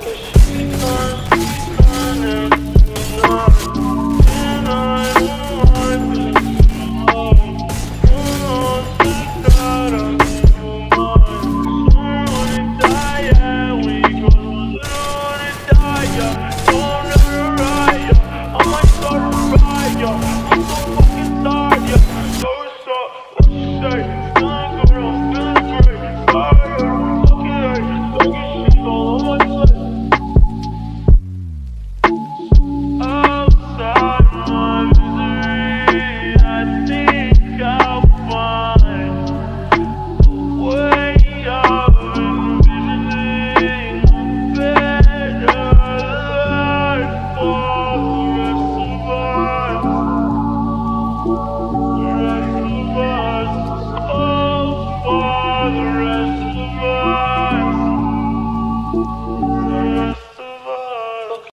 focus.